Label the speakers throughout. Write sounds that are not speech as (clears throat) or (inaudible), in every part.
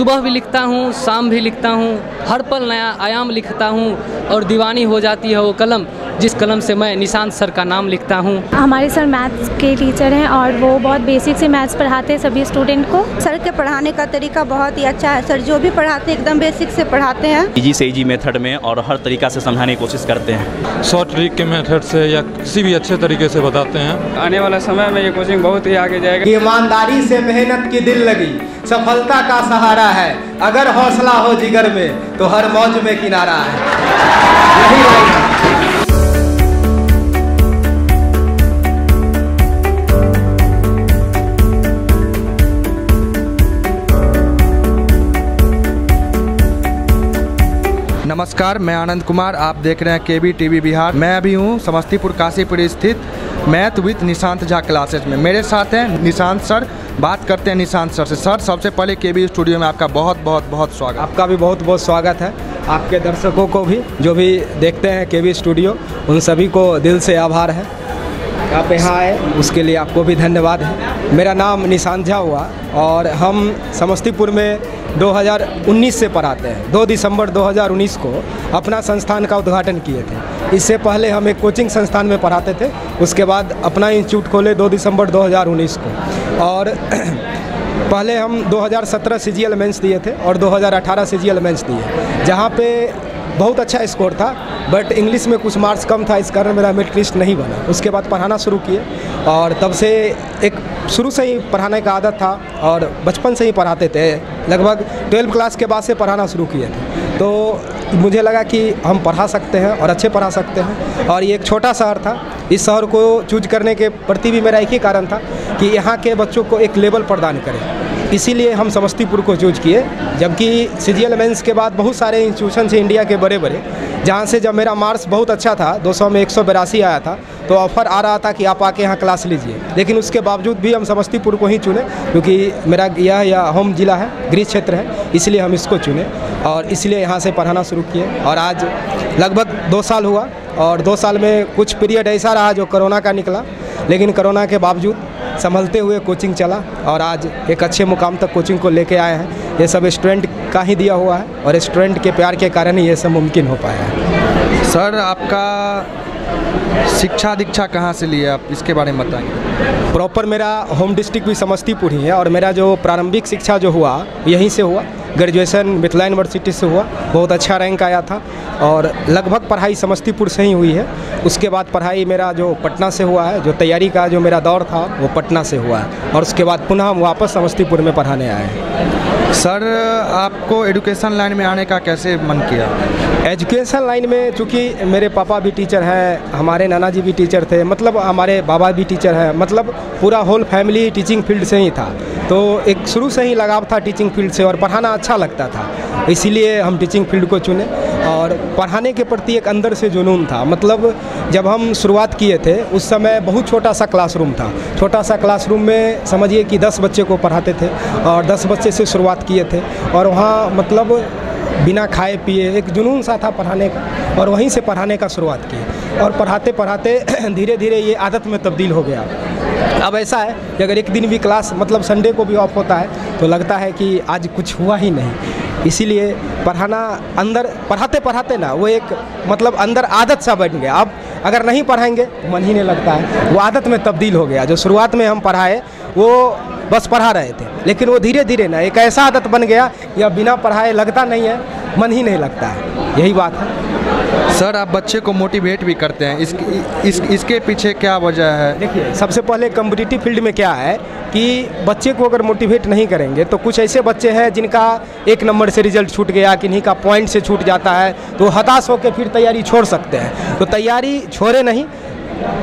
Speaker 1: सुबह भी लिखता हूँ, शाम भी लिखता हूँ, हर पल नया आयाम लिखता हूँ और दीवानी हो जाती है वो कलम। जिस कलम से मैं निशांत सर का नाम लिखता हूँ।
Speaker 2: हमारे सर मैथ्स के टीचर हैं और वो बहुत बेसिक से मैथ्स पढ़ाते हैं सभी स्टूडेंट को।
Speaker 3: सर के पढ़ाने का तरीका बहुत ही अच्छा है। सर जो भी पढ़ाते हैं एकदम बेसिक से पढ़ाते हैं।
Speaker 4: इजी से इजी मेथड में और हर तरीका से समझाने की कोशिश करते हैं।
Speaker 5: शॉर्ट ट्रिक के मेथड से या किसी भी अच्छे तरीके से बताते हैं।
Speaker 6: आने वाला समय में ये कोचिंग बहुत ही आगे जाएगा।
Speaker 7: ईमानदारी से मेहनत की दिल लगी। सफलता का सहारा है। अगर हौसला हो जिगर में तो हर मौज में किनारा है। यही
Speaker 8: नमस्कार, मैं आनंद कुमार, आप देख रहे हैं के बी टी वी बिहार। मैं अभी हूँ समस्तीपुर, काशीपुर स्थित math with Nishant Jha classes में। मेरे साथ हैं निशांत सर। बात करते हैं निशांत सर से। सर, सबसे पहले के बी स्टूडियो में आपका बहुत बहुत बहुत स्वागत।
Speaker 7: आपका भी बहुत बहुत स्वागत है। आपके दर्शकों को भी, जो भी देखते हैं के बी स्टूडियो, उन सभी को दिल से आभार है। आप यहाँ आए, उसके लिए आपको भी धन्यवाद। है मेरा नाम निशान झा हुआ और हम समस्तीपुर में 2019 से पढ़ाते हैं। 2 दिसंबर 2019 को अपना संस्थान का उद्घाटन किए थे। इससे पहले हम एक कोचिंग संस्थान में पढ़ाते थे, उसके बाद अपना इंस्टीट्यूट खोले 2 दिसंबर 2019 को। और (clears throat) पहले हम 2017 सी जी एल मेंस दिए थे और 2018 सी जी दिए। जहाँ पे बहुत अच्छा स्कोर था बट इंग्लिश में कुछ मार्क्स कम था, इस कारण मेरा मेरिट लिस्ट नहीं बना। उसके बाद पढ़ाना शुरू किए, और तब से एक शुरू से ही पढ़ाने का आदत था, और बचपन से ही पढ़ाते थे। लगभग ट्वेल्व क्लास के बाद से पढ़ाना शुरू किए थे। तो मुझे लगा कि हम पढ़ा सकते हैं, और अच्छे पढ़ा सकते हैं। और ये एक छोटा शहर था। इस शहर को चूज़ करने के प्रति भी मेरा एक ही कारण था कि यहाँ के बच्चों को एक लेवल प्रदान करें। इसीलिए हम समस्तीपुर को चूज़ किए, जबकि सी जी के बाद बहुत सारे इंस्टीट्यूशन थे इंडिया के बड़े बड़े जहाँ से जब मेरा मार्क्स बहुत अच्छा था 200 में एक आया था तो ऑफ़र आ रहा था कि आप आके यहाँ क्लास लीजिए। लेकिन उसके बावजूद भी हम समस्तीपुर को ही चुने, क्योंकि मेरा यह या होम जिला है, गृह क्षेत्र है, इसलिए हम इसको चुने और इसलिए यहाँ से पढ़ाना शुरू किए। और आज लगभग दो साल हुआ और दो साल में कुछ पीरियड ऐसा रहा जो कोरोना का निकला, लेकिन कोरोना के बावजूद संभलते हुए कोचिंग चला और आज एक अच्छे मुकाम तक कोचिंग को लेके आए हैं। ये सब स्टूडेंट का ही दिया हुआ है और स्टूडेंट के प्यार के कारण ही ये सब मुमकिन हो पाया है।
Speaker 8: सर आपका शिक्षा दीक्षा कहाँ से लिए? आप इसके बारे में बताएँगे
Speaker 7: प्रॉपर मेरा होम डिस्ट्रिक्ट भी समस्तीपुर ही है और मेरा जो प्रारंभिक शिक्षा जो हुआ यहीं से हुआ। ग्रेजुएशन मिथिला यूनिवर्सिटी से हुआ। बहुत अच्छा रैंक आया था और लगभग पढ़ाई समस्तीपुर से ही हुई है। उसके बाद पढ़ाई मेरा जो पटना से हुआ है जो तैयारी का जो मेरा दौर था वो पटना से हुआ है। और उसके बाद पुनः हम वापस समस्तीपुर में पढ़ाने आए हैं।
Speaker 8: सर आपको एजुकेशन लाइन में आने का कैसे मन किया?
Speaker 7: एजुकेशन लाइन में चूँकि मेरे पापा भी टीचर हैं हमारे नाना जी भी टीचर थे मतलब हमारे बाबा भी टीचर हैं मतलब पूरा होल फैमिली टीचिंग फ़ील्ड से ही था। तो एक शुरू से ही लगाव था टीचिंग फ़ील्ड से और पढ़ाना अच्छा लगता था। इसीलिए हम टीचिंग फ़ील्ड को चुने और पढ़ाने के प्रति एक अंदर से जुनून था। मतलब जब हम शुरुआत किए थे, उस समय बहुत छोटा सा क्लासरूम था। छोटा सा क्लासरूम में समझिए कि 10 बच्चे को पढ़ाते थे और 10 बच्चे से शुरुआत किए थे और वहाँ मतलब बिना खाए पिए एक जुनून सा था पढ़ाने का और वहीं से पढ़ाने का शुरुआत की। और पढ़ाते पढ़ाते (clears throat) धीरे धीरे ये आदत में तब्दील हो गया। अब ऐसा है कि अगर एक दिन भी क्लास मतलब संडे को भी ऑफ़ होता है तो लगता है कि आज कुछ हुआ ही नहीं। इसीलिए पढ़ाना अंदर, पढ़ाते पढ़ाते ना, वो एक मतलब अंदर आदत सा बन गया। अब अगर नहीं पढ़ाएँगे तो मन ही नहीं लगता है। वो आदत में तब्दील हो गया। जो शुरुआत में हम पढ़ाए, वो बस पढ़ा रहे थे। लेकिन वो धीरे धीरे ना, एक ऐसा आदत बन गया या बिना पढ़ाए लगता नहीं है, मन ही नहीं लगता है। यही बात है।
Speaker 8: सर आप बच्चे को मोटिवेट भी करते हैं। इस, इस इसके पीछे क्या वजह है?
Speaker 7: देखिए सबसे पहले कम्पिटिटिव फ़ील्ड में क्या है कि बच्चे को अगर मोटिवेट नहीं करेंगे तो कुछ ऐसे बच्चे हैं जिनका एक नंबर से रिज़ल्ट छूट गया किन्हीं का पॉइंट से छूट जाता है तो हताश होकर फिर तैयारी छोड़ सकते हैं। तो तैयारी छोड़े नहीं।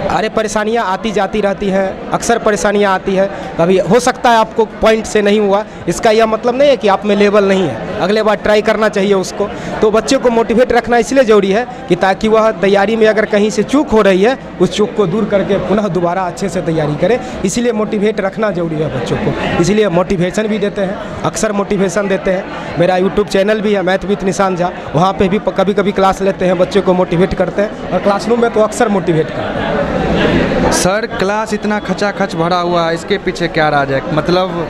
Speaker 7: अरे परेशानियाँ आती जाती रहती हैं अक्सर परेशानियाँ आती है। कभी हो सकता है आपको पॉइंट से नहीं हुआ इसका यह मतलब नहीं है कि आप में लेवल नहीं है। अगले बार ट्राई करना चाहिए उसको। तो बच्चे को मोटिवेट रखना इसलिए ज़रूरी है कि ताकि वह तैयारी में अगर कहीं से चूक हो रही है, उस चूक को दूर करके पुनः दोबारा अच्छे से तैयारी करे। इसीलिए मोटिवेट रखना ज़रूरी है बच्चों को। इसलिए मोटिवेशन भी देते हैं, अक्सर मोटिवेशन देते हैं। मेरा यूट्यूब चैनल भी है, मैथ विथ निशान झा। वहाँ पर भी कभी कभी क्लास लेते हैं, बच्चों को मोटिवेट करते हैं। और क्लासरूम में तो अक्सर मोटिवेट करते हैं।
Speaker 8: सर क्लास इतना खचा खच भरा हुआ है, इसके पीछे क्या राज है? मतलब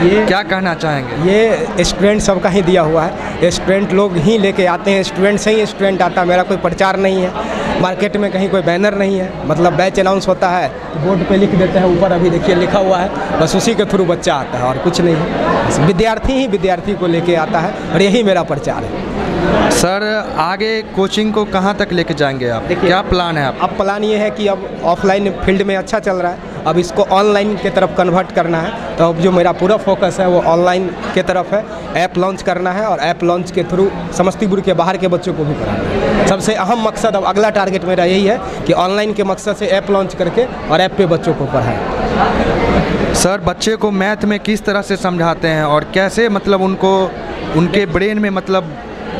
Speaker 7: ये
Speaker 8: क्या कहना चाहेंगे?
Speaker 7: ये स्टूडेंट सबका ही दिया हुआ है। स्टूडेंट लोग ही लेके आते हैं। स्टूडेंट से ही स्टूडेंट आता है। मेरा कोई प्रचार नहीं है। मार्केट में कहीं कोई बैनर नहीं है मतलब बैच अनाउंस होता है तो बोर्ड पे लिख देते हैं ऊपर अभी देखिए लिखा हुआ है बस उसी के थ्रू बच्चा आता है और कुछ नहीं है। विद्यार्थी ही विद्यार्थी को लेके आता है और यही मेरा प्रचार है।
Speaker 8: सर आगे कोचिंग को कहाँ तक लेके जाएँगे आप?
Speaker 7: देखिए-
Speaker 8: क्या प्लान है आप?
Speaker 7: अब प्लान ये है कि अब ऑफलाइन फ़ील्ड में अच्छा चल रहा है अब इसको ऑनलाइन के तरफ़ कन्वर्ट करना है तो अब जो मेरा पूरा फोकस है वो ऑनलाइन के तरफ़ है ऐप लॉन्च करना है और ऐप लॉन्च के थ्रू समस्तीपुर के बाहर के बच्चों को भी पढ़ाना है। सबसे अहम मकसद अब अगला टारगेट मेरा यही है कि ऑनलाइन के मकसद से ऐप लॉन्च करके और ऐप पे बच्चों को पढ़ाएँ।
Speaker 8: सर, बच्चे को मैथ में किस तरह से समझाते हैं और कैसे मतलब उनको, उनके ब्रेन में मतलब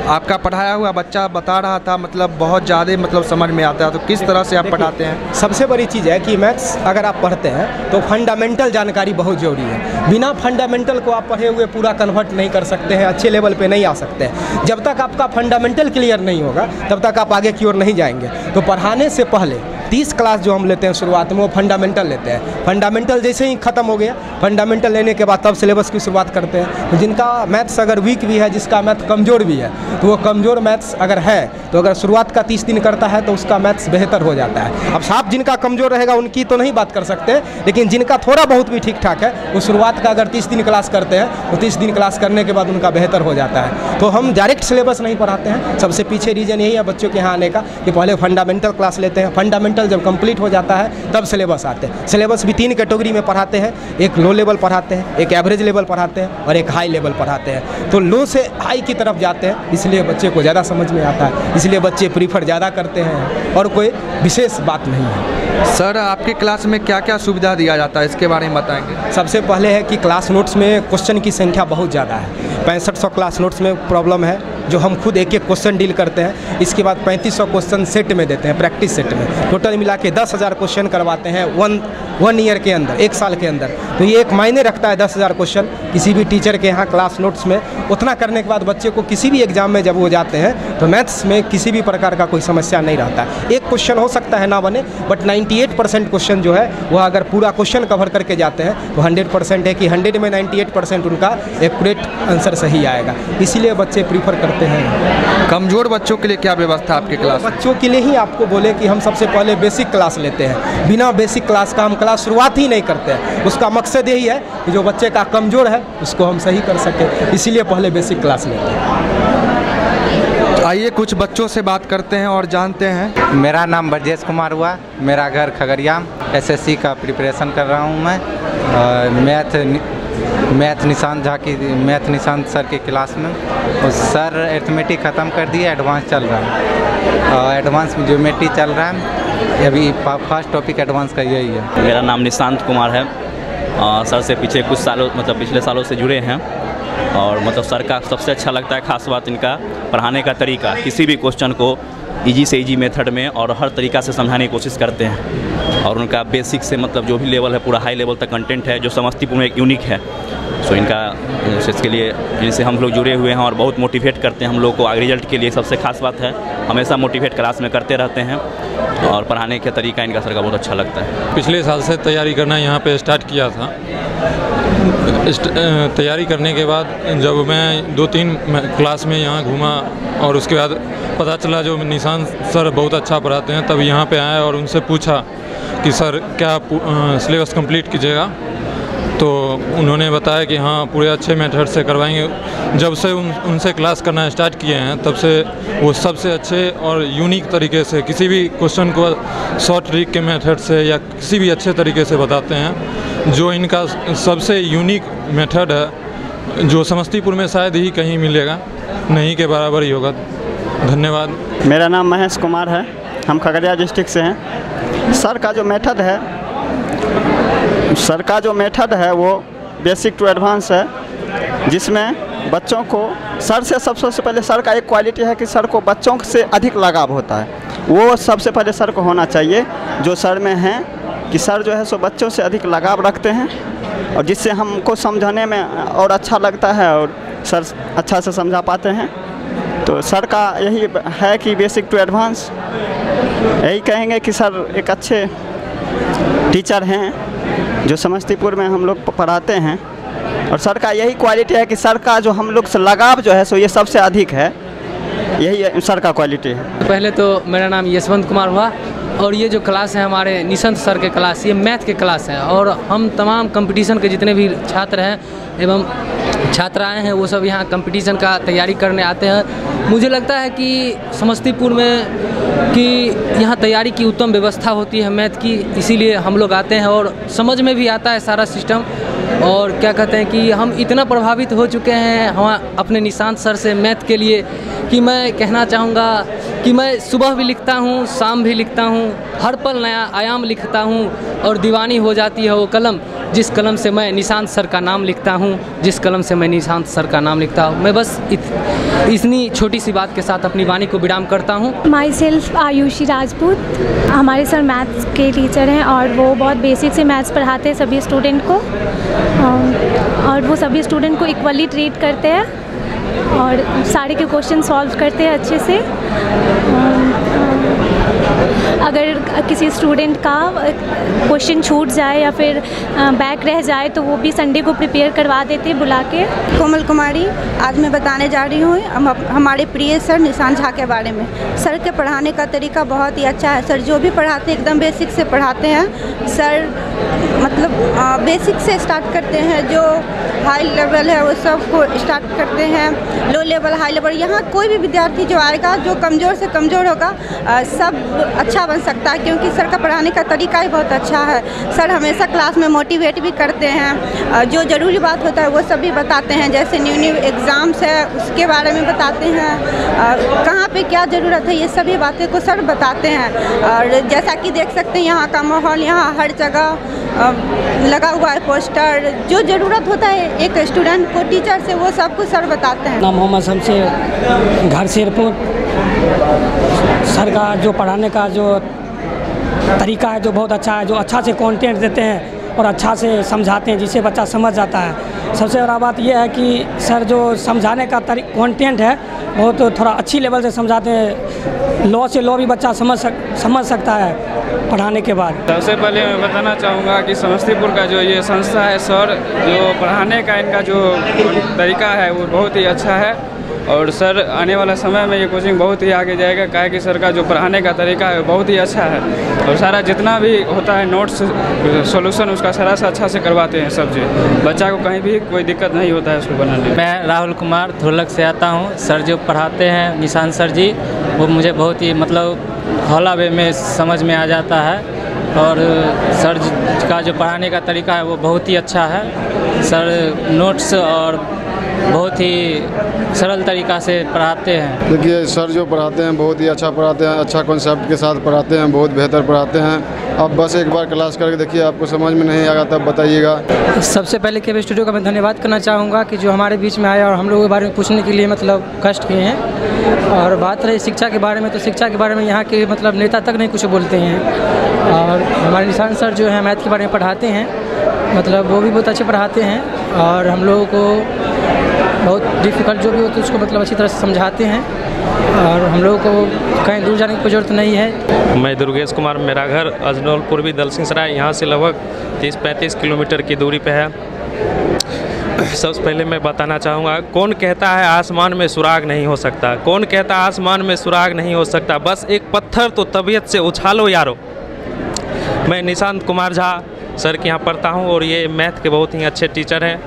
Speaker 8: आपका पढ़ाया हुआ बच्चा बता रहा था मतलब बहुत ज़्यादा मतलब समझ में आता है। तो किस तरह से आप पढ़ाते हैं?
Speaker 7: सबसे बड़ी चीज़ है कि मैथ्स अगर आप पढ़ते हैं तो फंडामेंटल जानकारी बहुत ज़रूरी है। बिना फंडामेंटल को आप पढ़े हुए पूरा कन्वर्ट नहीं कर सकते हैं अच्छे लेवल पर नहीं आ सकते हैं। जब तक आपका फंडामेंटल क्लियर नहीं होगा तब तक आप आगे की ओर नहीं जाएँगे। तो पढ़ाने से पहले तीस क्लास जो हम लेते हैं शुरुआत में, वो फंडामेंटल लेते हैं। फंडामेंटल जैसे ही ख़त्म हो गया फंडामेंटल लेने के बाद तब सिलेबस की शुरुआत करते हैं। तो जिनका मैथ्स अगर वीक भी है, जिसका मैथ कमज़ोर भी है तो वो कमज़ोर मैथ्स अगर है तो अगर शुरुआत का तीस दिन करता है तो उसका मैथ्स बेहतर हो जाता है। अब साफ़ जिनका कमज़ोर रहेगा, उनकी तो नहीं बात कर सकते, लेकिन जिनका थोड़ा बहुत भी ठीक ठाक है, वो शुरुआत का अगर तीस दिन क्लास करते हैं तो तीस दिन क्लास करने के बाद उनका बेहतर हो जाता है। तो हम डायरेक्ट सिलेबस नहीं पढ़ाते हैं। सबसे पीछे रीज़न यही है बच्चों के यहाँ आने का, कि पहले फंडामेंटल क्लास लेते हैं। फंडामेंटल जब कंप्लीट हो जाता है तब सिलेबस आते हैं। सिलेबस भी तीन कैटेगरी में पढ़ाते हैं। एक लो लेवल पढ़ाते हैं एक एवरेज लेवल पढ़ाते हैं और एक हाई लेवल पढ़ाते हैं। तो लो से हाई की तरफ़ जाते हैं इसलिए बच्चे को ज़्यादा समझ में आता है। इसलिए बच्चे प्रीफर ज़्यादा करते हैं और कोई विशेष बात नहीं है।
Speaker 8: सर आपके क्लास में क्या क्या सुविधा दिया जाता है? इसके बारे में बताएँगे।
Speaker 7: सबसे पहले है कि क्लास नोट्स में क्वेश्चन की संख्या बहुत ज़्यादा है। पैंसठ सौ क्लास नोट्स में प्रॉब्लम है। जो हम खुद एक एक क्वेश्चन डील करते हैं, इसके बाद पैंतीस सौ क्वेश्चन सेट में देते हैं प्रैक्टिस सेट में। टोटल मिला के दस हज़ार क्वेश्चन करवाते हैं वन वन ईयर के अंदर, एक साल के अंदर। तो ये एक मायने रखता है दस हज़ार क्वेश्चन किसी भी टीचर के यहाँ क्लास नोट्स में उतना करने के बाद बच्चे को किसी भी एग्ज़ाम में जब वो जाते हैं तो मैथ्स में किसी भी प्रकार का कोई समस्या नहीं रहता। एक क्वेश्चन हो सकता है ना बने बट 98 परसेंट क्वेश्चन जो है, वह अगर पूरा क्वेश्चन कवर करके जाते हैं तो 100 परसेंट है कि 100 में 98 परसेंट उनका एक्यूरेट आंसर सही आएगा। इसीलिए बच्चे प्रीफर करते हैं?
Speaker 8: कमज़ोर बच्चों के लिए क्या व्यवस्था आपके क्लास
Speaker 7: बच्चों के लिए ही आपको बोले कि हम सबसे पहले बेसिक क्लास लेते हैं। बिना बेसिक क्लास का हम क्लास शुरुआत ही नहीं करते हैं। उसका मकसद यही है कि जो बच्चे का कमज़ोर है उसको हम सही कर सकें। इसीलिए पहले बेसिक क्लास लेते हैं।
Speaker 8: तो आइए कुछ बच्चों से बात करते हैं और जानते हैं।
Speaker 9: मेरा नाम ब्रजेश कुमार हुआ। मेरा घर खगड़िया। एसएससी का प्रिपरेशन कर रहा हूँ मैं। मैथ मैथ निशांत झा की मैथ निशांत सर की क्लास में। और सर एर्थमेटिक ख़त्म कर दिए एडवांस चल रहा है। एडवांस में ज्योमेट्री चल रहा है। अभी फ़र्स्ट टॉपिक एडवांस का यही है।
Speaker 4: मेरा नाम निशांत कुमार है। आ, सर से पीछे कुछ सालों मतलब पिछले सालों से जुड़े हैं। और मतलब सर का सबसे अच्छा लगता है खास बात इनका पढ़ाने का तरीका। किसी भी क्वेश्चन को इजी से इजी मेथड में और हर तरीका से समझाने की कोशिश करते हैं। और उनका बेसिक से मतलब जो भी लेवल है, पूरा हाई लेवल तक कंटेंट है, जो समस्तीपुर में एक यूनिक है। सो इनका, इसके लिए जिनसे हम लोग जुड़े हुए हैं और बहुत मोटिवेट करते हैं हम लोग को। आगे रिज़ल्ट के लिए सबसे खास बात है, हमेशा मोटिवेट क्लास में करते रहते हैं और पढ़ाने का तरीका इनका सर का बहुत अच्छा लगता है।
Speaker 5: पिछले साल से तैयारी करना यहाँ पे स्टार्ट किया था। तैयारी करने के बाद जब मैं दो तीन क्लास में यहाँ घूमा और उसके बाद पता चला जो निशान सर बहुत अच्छा पढ़ाते हैं, तब यहाँ पे आया और उनसे पूछा कि सर, क्या सिलेबस कंप्लीट कीजिएगा? तो उन्होंने बताया कि हाँ पूरे अच्छे मेथड से करवाएँगे। जब से उन, उनसे क्लास करना स्टार्ट किए हैं, तब से वो सबसे अच्छे और यूनिक तरीके से किसी भी क्वेश्चन को शॉर्ट ट्रिक के मेथड से या किसी भी अच्छे तरीके से बताते हैं, जो इनका सबसे यूनिक मेथड है, जो समस्तीपुर में शायद ही कहीं मिलेगा, नहीं के बराबर ही होगा। धन्यवाद।
Speaker 10: मेरा नाम महेश कुमार है। हम खगड़िया डिस्ट्रिक्ट से हैं। सर का जो मेथड है, सर का जो मेथड है, वो बेसिक टू एडवांस है, जिसमें बच्चों को, सर से सबसे पहले सर का एक क्वालिटी है कि सर को बच्चों से अधिक लगाव होता है। वो सबसे पहले सर को होना चाहिए, जो सर में हैं, कि सर जो है सो बच्चों से अधिक लगाव रखते हैं, और जिससे हमको समझाने में और अच्छा लगता है, और सर अच्छा से समझा पाते हैं। तो सर का यही है कि बेसिक टू एडवांस यही कहेंगे कि सर एक अच्छे टीचर हैं, जो समस्तीपुर में हम लोग पढ़ाते हैं। और सर का यही क्वालिटी है कि सर का जो हम लोग से लगाव जो है, सो ये सबसे अधिक है। यही सर का क्वालिटी है।
Speaker 1: पहले तो मेरा नाम यशवंत कुमार हुआ और ये जो क्लास है हमारे निशंत सर के क्लास ये मैथ के क्लास है और हम तमाम कंपटीशन के जितने भी छात्र हैं, एवं छात्राएँ हैं, वो सब यहाँ कंपटीशन का तैयारी करने आते हैं। मुझे लगता है कि समस्तीपुर में कि यहाँ तैयारी की उत्तम व्यवस्था होती है मैथ की, इसीलिए हम लोग आते हैं और समझ में भी आता है सारा सिस्टम और क्या कहते हैं कि हम इतना प्रभावित हो चुके हैं हम अपने निशांत सर से मैथ के लिए कि मैं कहना चाहूँगा कि मैं सुबह भी लिखता हूँ, शाम भी लिखता हूँ, हर पल नया आयाम लिखता हूँ और दीवानी हो जाती है वो कलम। जिस कलम से मैं निशांत सर का नाम लिखता हूँ जिस कलम से मैं निशांत सर का नाम लिखता हूँ मैं बस इत, इतनी छोटी सी बात के साथ अपनी वाणी को विराम करता हूँ।
Speaker 2: माई सेल्फ आयुषी राजपूत हमारे सर मैथ्स के टीचर हैं और वो बहुत बेसिक से मैथ्स पढ़ाते हैं सभी स्टूडेंट को। और वो सभी स्टूडेंट को इक्वली ट्रीट करते हैं और सारे के क्वेश्चन सॉल्व करते हैं अच्छे से। अगर किसी स्टूडेंट का क्वेश्चन छूट जाए या फिर बैक रह जाए तो वो भी संडे को प्रिपेयर करवा देते बुला के।
Speaker 3: कोमल कुमारी, आज मैं बताने जा रही हूँ, हम हमारे प्रिय सर निशान झा के बारे में। सर के पढ़ाने का तरीका बहुत ही अच्छा है। सर जो भी पढ़ाते हैं, एकदम बेसिक से पढ़ाते हैं। सर मतलब बेसिक से स्टार्ट करते हैं, जो हाई लेवल है, वो सबको स्टार्ट करते हैं लो लेवल हाई लेवल यहाँ कोई भी विद्यार्थी जो आएगा, जो कमज़ोर से कमज़ोर होगा सब अच्छा बन सकता है, क्योंकि सर का पढ़ाने का तरीका ही बहुत अच्छा है। सर हमेशा क्लास में मोटिवेट भी करते हैं। जो ज़रूरी बात होता है, वो सब भी बताते हैं। जैसे न्यू न्यू एग्ज़ाम्स है, उसके बारे में बताते हैं। कहाँ पे क्या ज़रूरत है, ये सभी बातें को सर बताते हैं। और जैसा कि देख सकते हैं, यहाँ का माहौल, यहाँ हर जगह लगा हुआ है पोस्टर। जो ज़रूरत होता है, एक स्टूडेंट को, टीचर से, वो सब कुछ सर बताते हैं।
Speaker 11: नाम मोहम्मद शमशेर, घर शेरपुर। सर का जो पढ़ाने का जो तरीका है, जो बहुत अच्छा है, जो अच्छा से कंटेंट देते हैं और अच्छा से समझाते हैं, जिससे बच्चा समझ जाता है। सबसे बड़ा बात यह है कि सर जो समझाने का कंटेंट है बहुत थोड़ा अच्छी लेवल से समझाते हैं। लॉ से लॉ भी बच्चा समझ सक, समझ सकता है पढ़ाने के बाद।
Speaker 6: सबसे पहले मैं बताना चाहूँगा कि समस्तीपुर का जो ये संस्था है, सर, जो पढ़ाने का इनका जो तरीका है, वो बहुत ही अच्छा है। और सर, आने वाला समय में ये कोचिंग बहुत ही आगे जाएगा। क्या कि सर का जो पढ़ाने का तरीका है, बहुत ही अच्छा है। और सारा जितना भी होता है नोट्स सॉल्यूशन उसका सारा से अच्छा से करवाते हैं सब चीज़ बच्चा को कहीं भी कोई दिक्कत नहीं होता है उसको बनाने
Speaker 12: मैं। राहुल कुमार धुलक से आता हूँ। सर जो पढ़ाते हैं निशान सर जी, वो मुझे बहुत ही मतलब हौला वे में समझ में आ जाता है। और सर का जो पढ़ाने का तरीका है, वो बहुत ही अच्छा है। सर नोट्स और बहुत ही सरल तरीका से पढ़ाते हैं।
Speaker 13: देखिए सर जो पढ़ाते हैं बहुत ही अच्छा पढ़ाते हैं अच्छा कॉन्सेप्ट के साथ पढ़ाते हैं बहुत बेहतर पढ़ाते हैं। आप बस एक बार क्लास करके देखिए आपको समझ में नहीं आएगा तब बताइएगा।
Speaker 11: सबसे पहले के स्टूडियो का मैं धन्यवाद करना चाहूँगा कि जो हमारे बीच में आया और हम लोगों के बारे में पूछने के लिए मतलब कष्ट किए हैं। और बात रही शिक्षा के बारे में तो शिक्षा के बारे में यहाँ के मतलब नेता तक नहीं कुछ बोलते हैं। और हमारे निशान सर जो है मैथ के बारे में पढ़ाते हैं मतलब वो भी बहुत अच्छे पढ़ाते हैं। और हम लोगों को बहुत डिफ़िकल्ट जो भी होती है, उसको मतलब अच्छी तरह से समझाते हैं। और हम लोगों को कहीं दूर जाने की ज़रूरत नहीं है।
Speaker 14: मैं दुर्गेश कुमार, मेरा घर अजनौल पूर्वी दल सिंह सराय यहाँ से लगभग 30-35 किलोमीटर की दूरी पे है। सबसे पहले मैं बताना चाहूँगा, कौन कहता है आसमान में सुराग नहीं हो सकता? कौन कहता आसमान में सुराग नहीं हो सकता? बस एक पत्थर तो तबीयत से उछालो यारो। मैं निशांत कुमार झा, सर के यहाँ पढ़ता हूँ और ये मैथ के बहुत ही अच्छे टीचर हैं।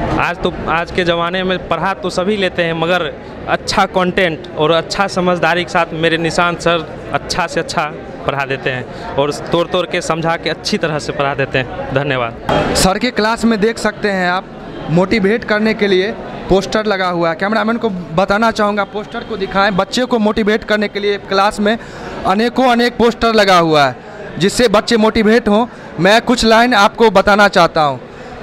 Speaker 14: आज तो आज के ज़माने में पढ़ा तो सभी लेते हैं, मगर अच्छा कंटेंट और अच्छा समझदारी के साथ मेरे निशान सर अच्छा से अच्छा पढ़ा देते हैं और तोड़ तोड़ के समझा के अच्छी तरह से पढ़ा देते हैं। धन्यवाद।
Speaker 8: सर के क्लास में देख सकते हैं आप मोटिवेट करने के लिए पोस्टर लगा हुआ है। कैमरामैन को बताना चाहूँगा पोस्टर को दिखाएँ। बच्चे को मोटिवेट करने के लिए क्लास में अनेकों अनेक पोस्टर लगा हुआ है, जिससे बच्चे मोटिवेट हों। मैं कुछ लाइन आपको बताना चाहता हूँ।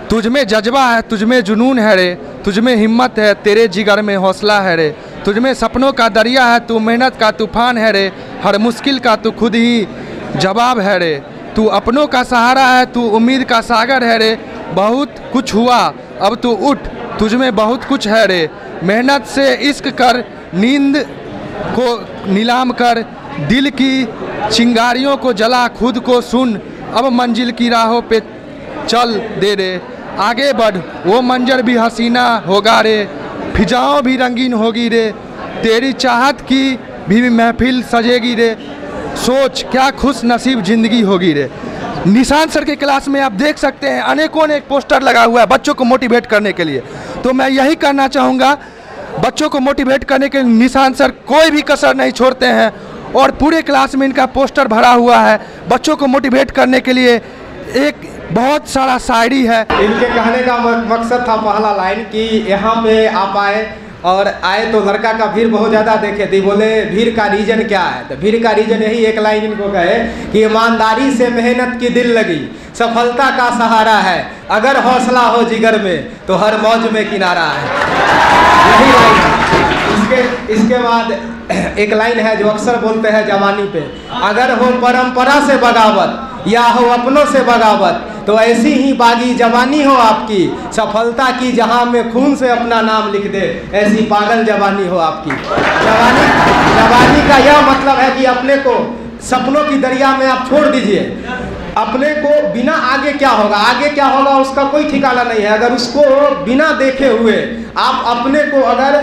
Speaker 8: तुझ में जज्बा है तुझ में जुनून है रे। तुझ में हिम्मत है, तेरे जिगर में हौसला है रे। तुझ में सपनों का दरिया है, तू मेहनत का तूफ़ान है रे। हर मुश्किल का तू खुद ही जवाब है रे। तू अपनों का सहारा है, तू उम्मीद का सागर है रे। बहुत कुछ हुआ, अब तू उठ तुझ में बहुत कुछ है रे। मेहनत से इश्क कर, नींद को नीलाम कर, दिल की चिंगारियों को जला, खुद को सुन, अब मंजिल की राहों पे चल दे रे। आगे बढ़। वो मंजर भी हसीना होगा रे। फिजाओं भी रंगीन होगी रे। तेरी चाहत की भी महफिल सजेगी रे। सोच क्या खुश नसीब ज़िंदगी होगी रे। निशान सर के क्लास में आप देख सकते हैं, अनेकों अनेक पोस्टर लगा हुआ है बच्चों को मोटिवेट करने के लिए। तो मैं यही करना चाहूँगा, बच्चों को मोटिवेट करने के निशान सर कोई भी कसर नहीं छोड़ते हैं। और पूरे क्लास में इनका पोस्टर भरा हुआ है, बच्चों को मोटिवेट करने के लिए एक बहुत सारा शायरी है।
Speaker 7: इनके कहने का मकसद था पहला लाइन कि यहाँ पे आप आए और आए तो लड़का का भीड़ बहुत ज़्यादा देखे। थे बोले, भीड़ का रीजन क्या है? तो भीड़ का रीजन यही एक लाइन इनको कहे कि ईमानदारी से मेहनत की दिल लगी, सफलता का सहारा है। अगर हौसला हो जिगर में तो हर मौज में किनारा है। यही लाइन इसके इसके बाद (clears throat) एक लाइन है जो अक्सर बोलते हैं जवानी पे। अगर हो परंपरा से बगावत, या हो अपनों से बगावत तो ऐसी ही बागी जवानी हो आपकी। सफलता की जहाँ में खून से अपना नाम लिख दे, ऐसी पागल जवानी हो आपकी। जवानी जवानी का यह मतलब है कि अपने को सपनों की दरिया में आप छोड़ दीजिए। अपने को बिना आगे क्या होगा? आगे क्या होगा उसका कोई ठिकाना नहीं है। अगर उसको बिना देखे हुए आप अपने को अगर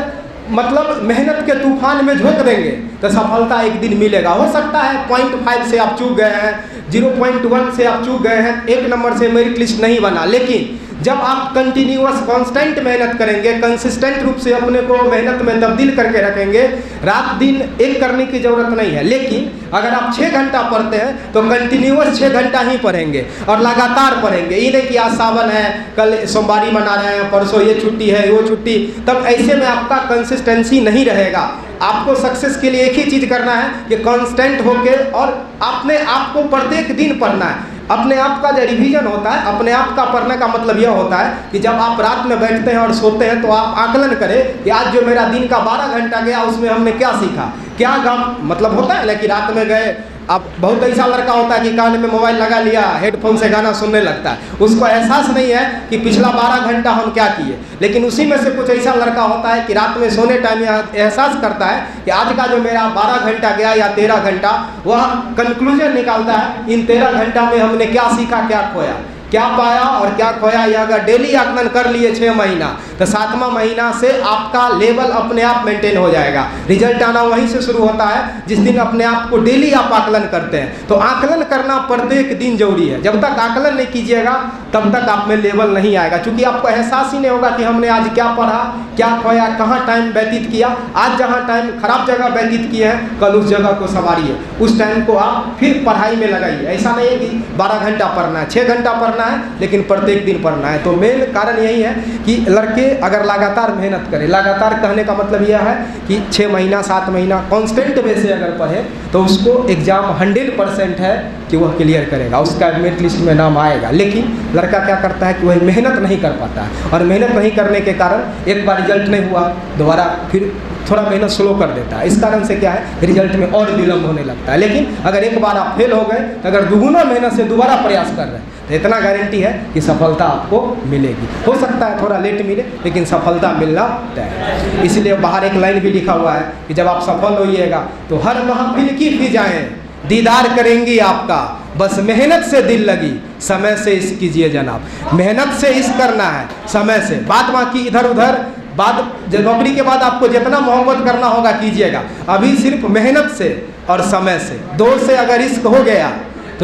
Speaker 7: मतलब मेहनत के तूफ़ान में झोंक देंगे तो सफलता एक दिन मिलेगा। हो सकता है पॉइंट फाइव से आप चूक गए हैं ज़ीरो पॉइंट वन से आप चूक गए हैं, एक नंबर से मेरिट लिस्ट नहीं बना, लेकिन जब आप कंटिन्यूस कांस्टेंट मेहनत करेंगे कंसिस्टेंट रूप से अपने को मेहनत में तब्दील करके रखेंगे, रात दिन एक करने की ज़रूरत नहीं है। लेकिन अगर आप छः घंटा पढ़ते हैं तो कंटिन्यूस छः घंटा ही पढ़ेंगे और लगातार पढ़ेंगे। ये नहीं कि आज सावन है, कल सोमवारी मना रहे हैं, परसों ये छुट्टी है, वो छुट्टी, तब ऐसे में आपका कंसिस्टेंसी नहीं रहेगा। आपको सक्सेस के लिए एक ही चीज़ करना है कि कांस्टेंट होके और अपने आप को प्रत्येक दिन पढ़ना है। अपने आप का जो रिविजन होता है, अपने आप का पढ़ने का मतलब यह होता है कि जब आप रात में बैठते हैं और सोते हैं तो आप आकलन करें कि आज जो मेरा दिन का बारह घंटा गया, उसमें हमने क्या सीखा? क्या गम? मतलब होता है ना कि रात में गए, अब बहुत ऐसा लड़का होता है कि कान में मोबाइल लगा लिया हेडफोन से गाना सुनने लगता है। उसको एहसास नहीं है कि पिछला बारह घंटा हम क्या किए। लेकिन उसी में से कुछ ऐसा लड़का होता है कि रात में सोने टाइम यह एहसास करता है कि आज का जो मेरा बारह घंटा गया या तेरह घंटा, वह कंक्लूजन निकालता है, इन तेरह घंटा में हमने क्या सीखा, क्या खोया। क्या पाया और क्या खोया? यह अगर डेली आकलन कर लिए छः महीना तो सातवां महीना से आपका लेवल अपने आप मेंटेन हो जाएगा। रिज़ल्ट आना वहीं से शुरू होता है, जिस दिन अपने आप को डेली आप आकलन करते हैं। तो आकलन करना प्रत्येक दिन ज़रूरी है। जब तक आकलन नहीं कीजिएगा, तब तक आप में लेवल नहीं आएगा। क्योंकि आपको एहसास ही नहीं होगा कि हमने आज क्या पढ़ा, क्या खोया, कहाँ टाइम व्यतीत किया। आज जहाँ टाइम खराब जगह व्यतीत किए हैं, कल उस जगह को संवारिए। उस टाइम को आप फिर पढ़ाई में लगाइए। ऐसा नहीं है कि बारह घंटा पढ़ना है छः घंटा पढ़ना है, लेकिन प्रत्येक दिन पढ़ना है। तो मेन कारण यही है कि लड़के अगर लगातार मेहनत करें, लगातार कहने का मतलब यह है कि छः महीना, सात महीना कॉन्स्टेंट वे से अगर पढ़े तो उसको एग्ज़ाम हंड्रेड परसेंट है कि वह क्लियर करेगा। उसका मेरिट लिस्ट में नाम आएगा। लेकिन लड़का क्या करता है कि वह मेहनत नहीं कर पाता है। और मेहनत नहीं करने के कारण एक बार रिज़ल्ट नहीं हुआ, दोबारा फिर थोड़ा मेहनत स्लो कर देता है। इस कारण से क्या है रिज़ल्ट में और विलम्ब होने लगता है। लेकिन अगर एक बार आप फेल हो गए तो अगर दुगुना मेहनत से दोबारा प्रयास कर रहे हैं तो इतना गारंटी है कि सफलता आपको मिलेगी। हो सकता है थोड़ा लेट मिले, लेकिन सफलता मिलना तय है। इसलिए बाहर एक लाइन भी लिखा हुआ है कि जब आप सफल होइएगा तो हर महफिल की फिजाएँ दीदार करेंगी आपका। बस मेहनत से दिल लगी, समय से इस कीजिए जनाब। मेहनत से इस करना है, समय से। बात बाकी इधर उधर बाद नौकरी के बाद आपको जितना मोहब्बत करना होगा, कीजिएगा। अभी सिर्फ़ मेहनत से और समय से। दो से अगर इश्क हो गया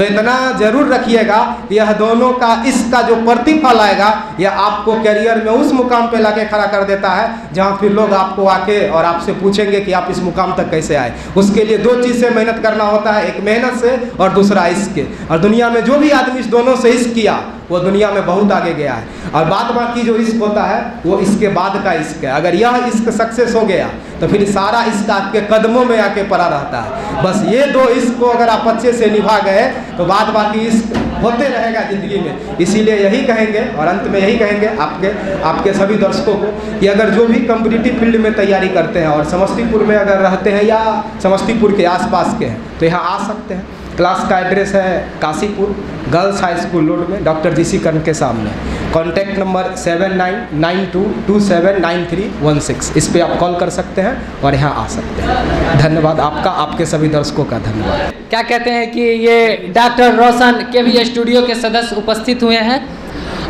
Speaker 7: तो इतना ज़रूर रखिएगा यह दोनों का, इसका जो प्रतिफल आएगा, यह आपको करियर में उस मुकाम पे लाके खड़ा कर देता है, जहाँ फिर लोग आपको आके और आपसे पूछेंगे कि आप इस मुकाम तक कैसे आए। उसके लिए दो चीज़ से मेहनत करना होता है, एक मेहनत से और दूसरा इश्क और दुनिया में जो भी आदमी इस दोनों से इश्क किया वो दुनिया में बहुत आगे गया है। और बाद बाकी जो इश्क होता है, वो इसके बाद का इश्क है। अगर यह इश्क सक्सेस हो गया तो फिर सारा इश्क आपके कदमों में आके पड़ा रहता है। बस ये दो इश्क को अगर आप अच्छे से निभा गए तो बाद बाकी इश्क होते रहेगा ज़िंदगी में। इसीलिए यही कहेंगे, और अंत में यही कहेंगे आपके आपके सभी दर्शकों को, कि अगर जो भी कम्पिटिटिव फ़ील्ड में तैयारी करते हैं, और समस्तीपुर में अगर रहते हैं, या समस्तीपुर के आसपास के हैं तो यहाँ आ सकते हैं। क्लास का एड्रेस है Kashipur girls high school road में, डॉक्टर जी सी कर्ण के सामने। Contact number seven nine nine two two seven nine three one six. इस पर आप कॉल कर सकते हैं और यहाँ आ सकते हैं। धन्यवाद आपका, आपके सभी दर्शकों का धन्यवाद।
Speaker 1: क्या कहते हैं कि ये डॉक्टर रोशन के भी स्टूडियो के सदस्य उपस्थित हुए हैं।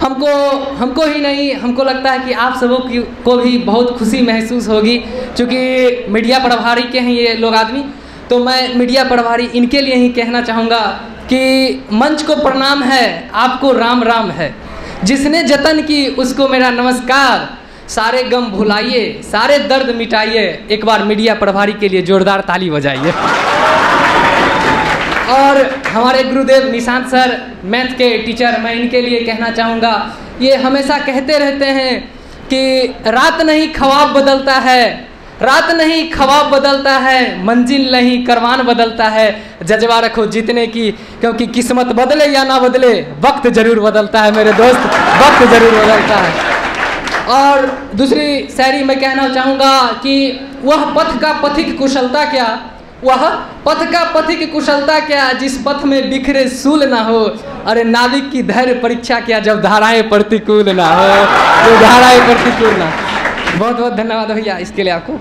Speaker 1: हमको हमको ही नहीं, हमको लगता है कि आप सबों की, को भी बहुत खुशी महसूस होगी क्योंकि मीडिया प्रभारी के हैं ये लोग आदमी। तो मैं मीडिया प्रभारी इनके लिए ही कहना चाहूँगा कि मंच को प्रणाम है, आपको राम राम है। जिसने जतन की, उसको मेरा नमस्कार। सारे गम भुलाइए, सारे दर्द मिटाइए। एक बार मीडिया प्रभारी के लिए जोरदार ताली बजाइए। और हमारे गुरुदेव निशांत सर, मैथ के टीचर, मैं इनके लिए कहना चाहूँगा, ये हमेशा कहते रहते हैं कि रात नहीं, ख्वाब बदलता है। रात नहीं ख्वाब बदलता है, मंजिल नहीं, करवान बदलता है। जज्बा रखो जीतने की, क्योंकि किस्मत बदले या ना बदले, वक्त ज़रूर बदलता है मेरे दोस्त, वक्त ज़रूर बदलता है। और दूसरी शायरी मैं कहना चाहूँगा कि वह पथ का पथिक कुशलता क्या? वह पथ का पथिक कुशलता क्या? जिस पथ में बिखरे सूल ना हो। अरे नाविक की धैर्य परीक्षा क्या, जब धाराएँ प्रतिकूल ना हो? जो धाराएँ प्रतिकूल ना बहुत बहुत धन्यवाद भैया, इसके लिए आपको।